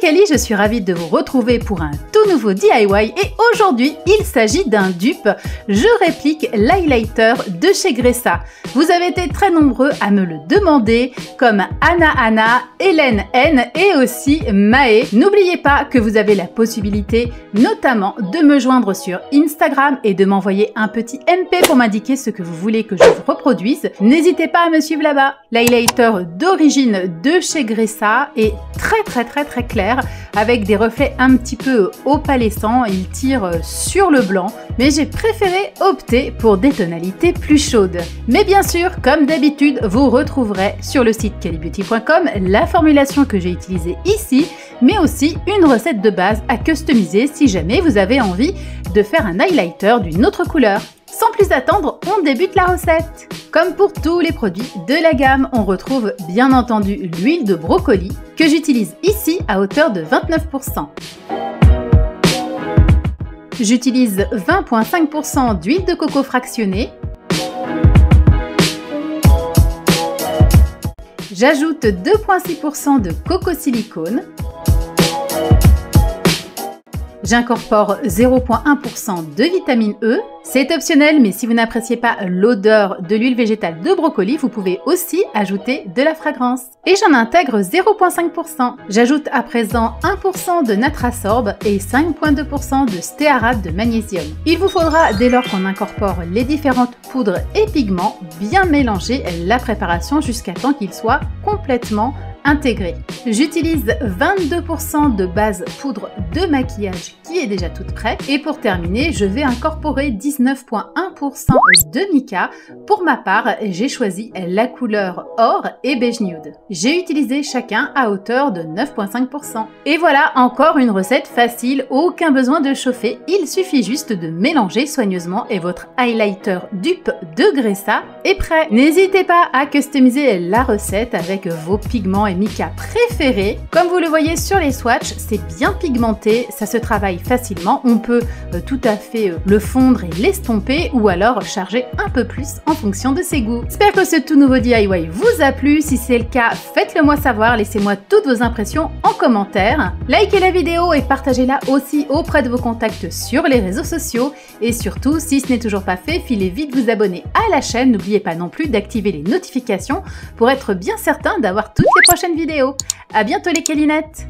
Kali, je suis ravie de vous retrouver pour un tout nouveau DIY et aujourd'hui il s'agit d'un dupe. Je réplique l'highlighter de chez Gressa. Vous avez été très nombreux à me le demander comme Anna Anna, Hélène N et aussi Maë. N'oubliez pas que vous avez la possibilité notamment de me joindre sur Instagram et de m'envoyer un petit MP pour m'indiquer ce que vous voulez que je reproduise. N'hésitez pas à me suivre là-bas. L'highlighter d'origine de chez Gressa est très très très très clair avec des reflets un petit peu opalescents. Il tire sur le blanc, mais j'ai préféré opter pour des tonalités plus chaudes. Mais bien sûr, comme d'habitude, vous retrouverez sur le site calibeauty.com la formulation que j'ai utilisée ici, mais aussi une recette de base à customiser si jamais vous avez envie de faire un highlighter d'une autre couleur. Sans plus attendre, on débute la recette. Comme pour tous les produits de la gamme, on retrouve bien entendu l'huile de brocoli que j'utilise ici à hauteur de 29%. J'utilise 20,5% d'huile de coco fractionnée. J'ajoute 2,6% de coco silicone. J'incorpore 0,1% de vitamine E. C'est optionnel, mais si vous n'appréciez pas l'odeur de l'huile végétale de brocoli, vous pouvez aussi ajouter de la fragrance. Et j'en intègre 0,5%. J'ajoute à présent 1% de natrasorbe et 5,2% de stéarate de magnésium. Il vous faudra, dès lors qu'on incorpore les différentes poudres et pigments, bien mélanger la préparation jusqu'à temps qu'il soit complètement intégré. J'utilise 22% de base poudre de maquillage qui est déjà toute prête. Et pour terminer, je vais incorporer 19,1% de mica. Pour ma part, j'ai choisi la couleur or et beige nude. J'ai utilisé chacun à hauteur de 9,5%. Et voilà encore une recette facile, aucun besoin de chauffer. Il suffit juste de mélanger soigneusement et votre highlighter dupe de Gressa est prêt. N'hésitez pas à customiser la recette avec vos pigments et mica préférés. Comme vous le voyez sur les swatchs, c'est bien pigmenté, ça se travaille facilement. On peut euh, tout à fait euh, le fondre et l'estomper ou alors charger un peu plus en fonction de ses goûts. J'espère que ce tout nouveau DIY vous a plu. Si c'est le cas, faites-le moi savoir. Laissez-moi toutes vos impressions en commentaire. Likez la vidéo et partagez-la aussi auprès de vos contacts sur les réseaux sociaux. Et surtout, si ce n'est toujours pas fait, filez vite vous abonner à la chaîne. N'oubliez pas non plus d'activer les notifications pour être bien certain d'avoir toutes les prochaines vidéo. À bientôt les câlinettes